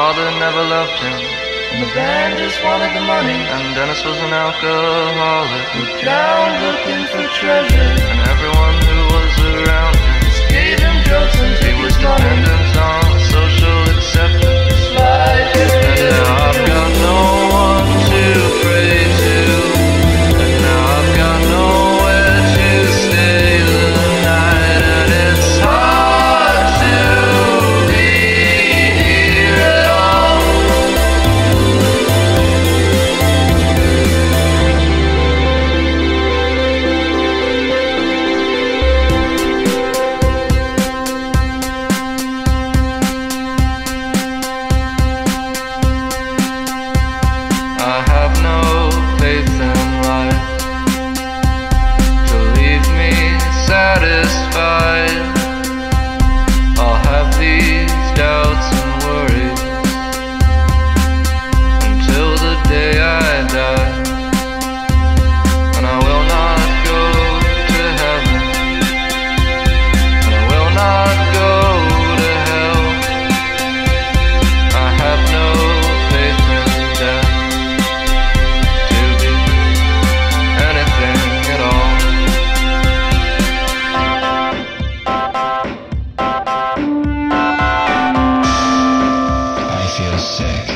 father never loved him. And the band just wanted the money. And Dennis was an alcoholic Down looking for goodbye. Tech.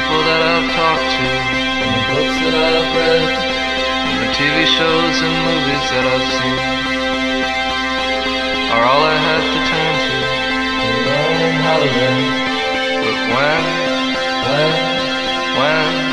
people that I've talked to, and the books that I've read, and the TV shows and movies that I've seen, are all I have to turn to to learn how to live. But when, when, when.